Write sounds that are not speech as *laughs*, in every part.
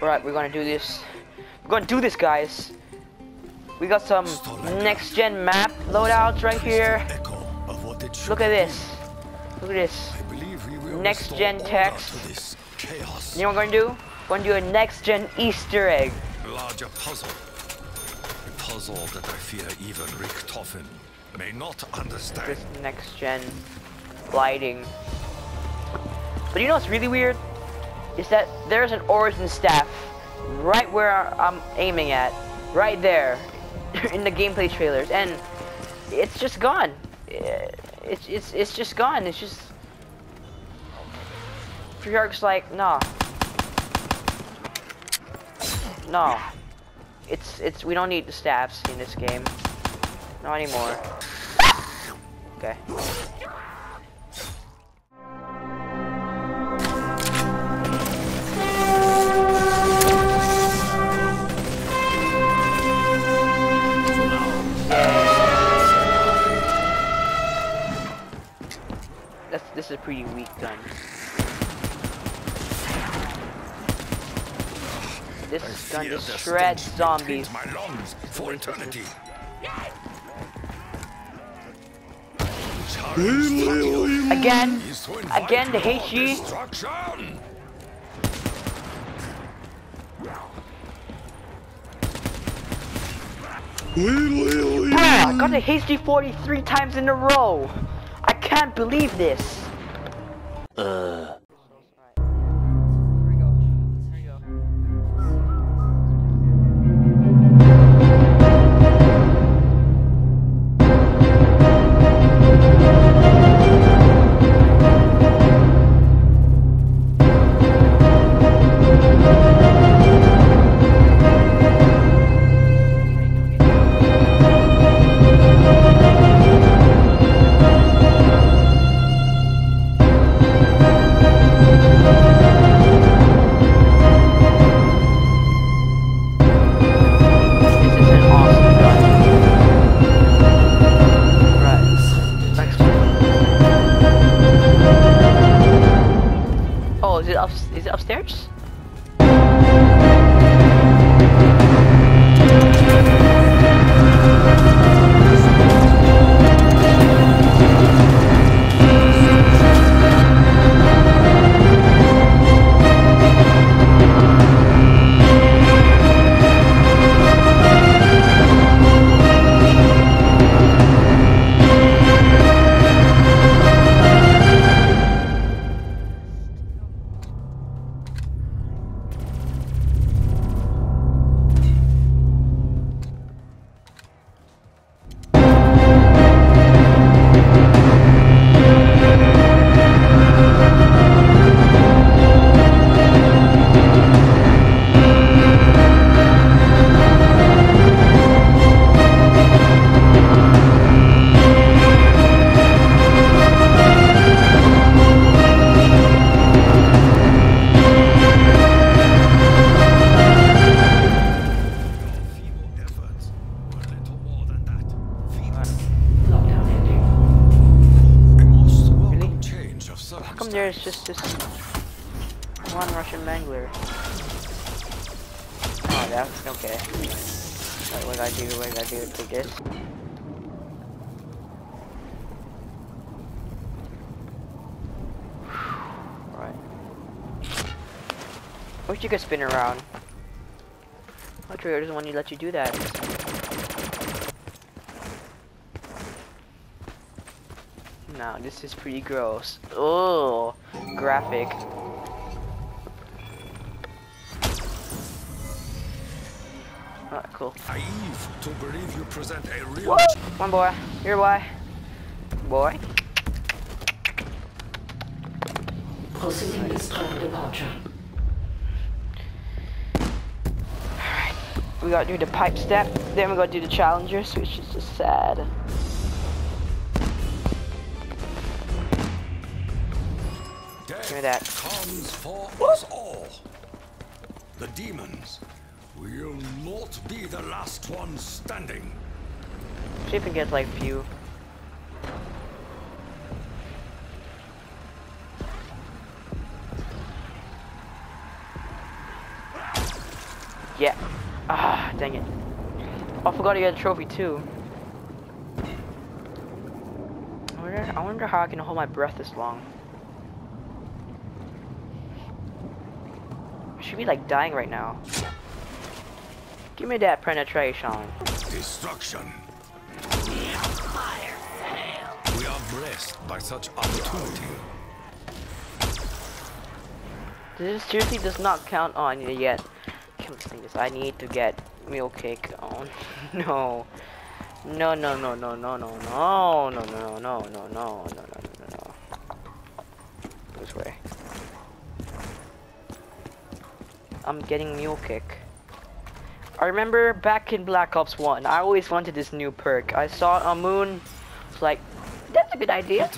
Alright, we're gonna do this. We're gonna do this, guys. We got some next gen map loadouts right here. Echo of what it should Look at this. Look at this. I believe we will Next restore gen order text. You know what we're gonna do? We're gonna do a next gen Easter egg. Larger puzzle. A puzzle that I fear even Richtofen may not understand. This next gen lighting. But you know what's really weird? Is that there's an origin staff right where I'm aiming at. Right there. *laughs* in the gameplay trailers. And it's just gone. Eh, It's it's it's just gone. It's just Treyarch's like, nah. No. It's it's we don't need the staffs in this game. Not anymore. *laughs* Okay. Pretty weak gun. This I gun just shreds zombies. my lungs for eternity. Again, Is to invite again the HG. Bruh, I got a HG40 three times in a row. I can't believe this. 呃 Wish you could spin around. Oh, Trigger doesn't want to let you do that. No, this is pretty gross. Oh, graphic. Alright, cool. Naive to believe you present a real What? One boy. Here, boy. Boy. Proceeding with plan departure. We gotta do the pipe step, then we gotta do the challengers, which is just sad. death Give me that. comes for us all. The demons will not be the last ones standing. See if we get like few. Yeah. Dang it. Oh, I forgot to get a trophy too. I wonder, I wonder how I can hold my breath this long. I should be like dying right now. Give me that penetration. Destruction. We are blessed by such opportunity. This seriously does not count on you yet. Come thing is, I need to get mule kick on. no. No, no, no, no, no, no, no, no, no, no, no, no, no, no, no, no, no. This way. I'm getting mule kick. I remember back in Black Ops 1, I always wanted this new perk. I saw on Moon. It's like, that's a good idea.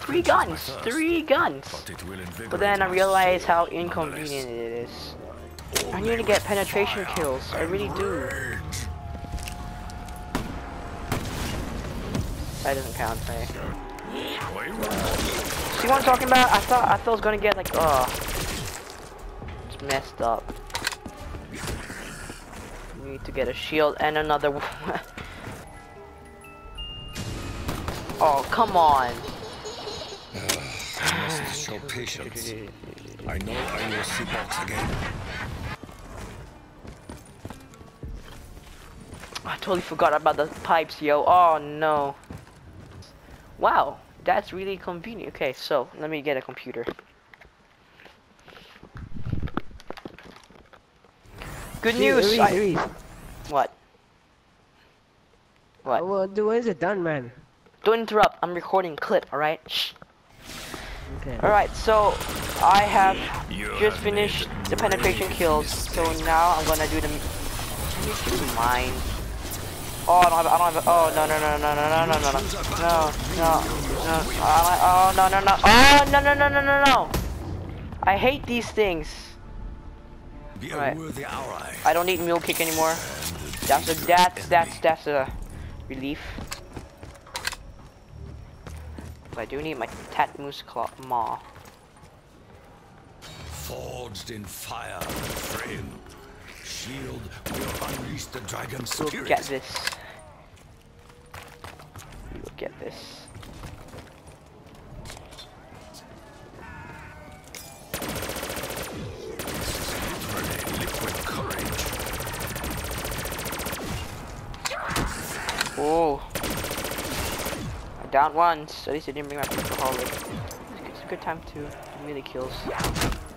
Three guns, three guns. But, it will But then I realized how inconvenient it is. I need to get penetration kills. I really do. That doesn't count, right? See what I'm talking about? I thought I thought I was gonna get like oh it's messed up. Need to get a shield and another one. *laughs* Oh come on. I must show patience. I know I will see box again. I totally forgot about the pipes, yo. Oh no. Wow, that's really convenient. Okay, so let me get a computer. Good news. Reese, I- Reese. what? What? Well, the when is it done, man? Don't interrupt. I'm recording clip. All right. Shh. Okay. All right. So I have You just have finished the penetration kills. So now I'm gonna do the. Can you do mine? Oh, I don't have. I don't have. Oh no no no no no no no no no no no no. Oh no no no. Oh no no no no no no. I hate these things. Be Right. worthy ally. I don't need mule kick anymore. That's a that's that's that's a relief. But I do need my Tatmoose claw maw. Forged in fire and flame. Shield will unleash the dragon Look spirit. at this. Look at this. Literally liquid courage. Oh. I down once. At least I didn't bring my purple It's a good time to do melee kills.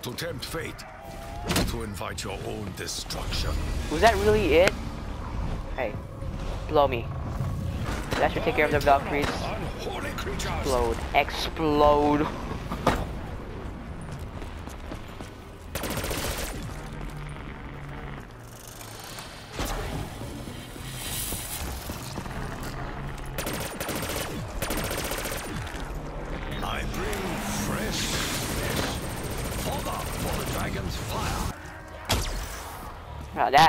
To tempt fate. To invite your own destruction. Was that really it? Hey, blow me. That should take care of the Valkyries. Explode. Explode. *laughs*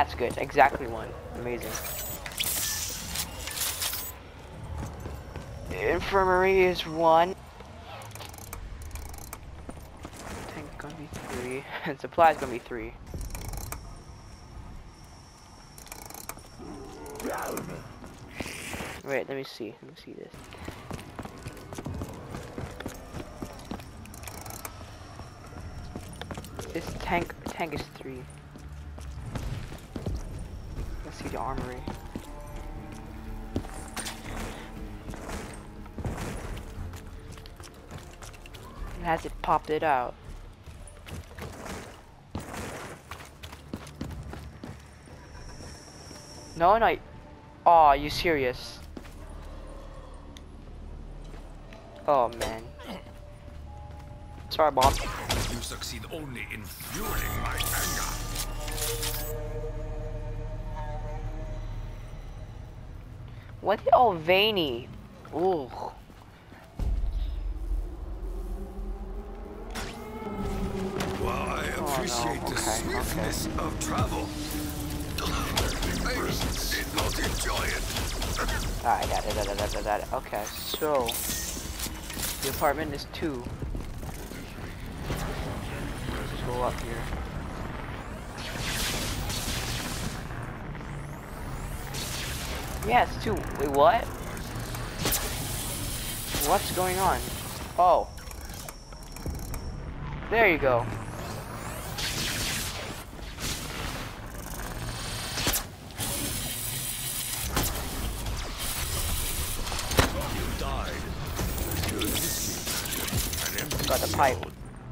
that's good. Exactly one. Amazing. Infirmary is one. Tank gonna be three. *laughs* And supplies gonna be three. Wait, let me see. Let me see this. This tank tank is three. See the armory. It has it popped it out. No, no. Oh, are you serious? Oh man. Sorry, Bob. You succeed only in fueling my anger. What's it all veiny? Ooh. While I oh, no, appreciate the okay, swiftness of travel, I did not enjoy it. Ah, Alright, got it, got it, got it, got it. Okay, so the apartment is two. Let's go up here. Yes, two. Wait, what? What's going on? Oh. There you go. You died. Got the pipe.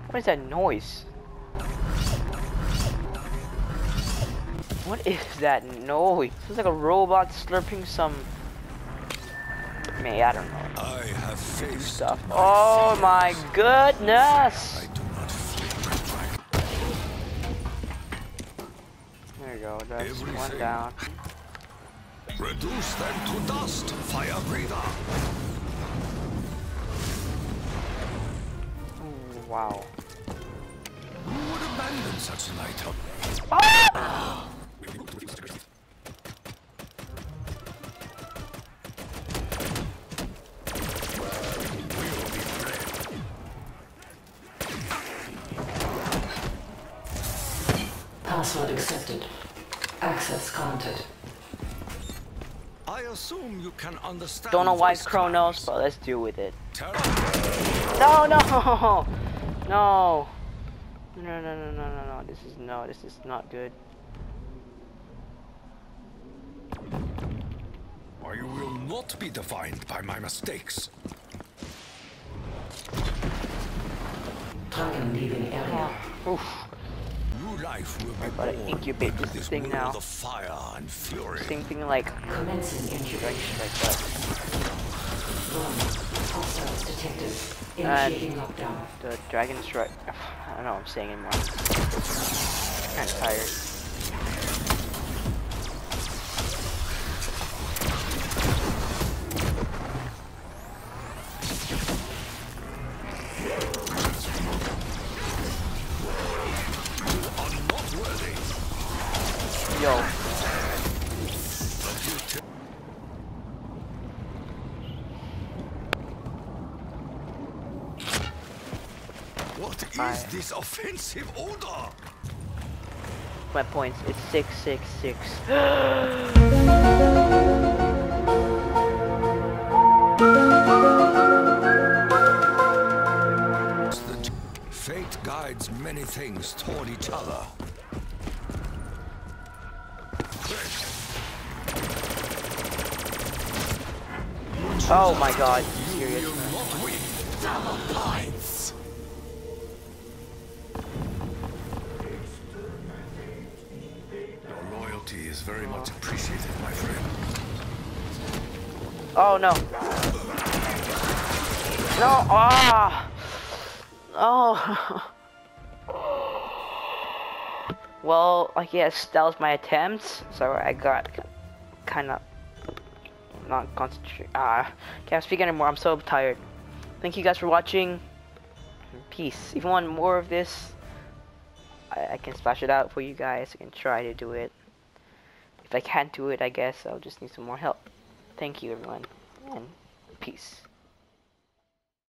What is that noise? What is that noise? It's like a robot slurping some. Man, I don't know. I have faced Stuff. my Oh my goodness! I do not fear. There you go. That's one down. Reduce them to dust, fire breather. Ooh, wow. Who would abandon such an item? We'll be red. Password accepted. Access granted. I assume you can understand. Don't know why it's voice Kronos, but let's deal with it. Terra- No, no, *laughs* no, no, no, no, no, no, no, no. This is no. This is not good. I will not be defined by my mistakes. Dragon leaving area. Oh, oof. New life will be gotta born incubate this this thing now. of fire and fury. Same thing like Commencing incubation. like that. One. Detected. And- The dragon strike. *sighs* I don't know what I'm saying anymore. Kind of tired. What is Aye. this offensive odor? my points. It's six, six, six. Fate guides many things toward each other. Oh my god, You serious. Very much appreciated, my friend. Oh no. No, ah. Oh. *laughs* well, I guess that was my attempt. So I got kind of not concentrate. Ah, can't speak anymore. I'm so tired. Thank you guys for watching. Peace. If you want more of this, I, I can splash it out for you guys. I can try to do it. If I can't do it, I guess I'll just need some more help. Thank you, everyone, and peace.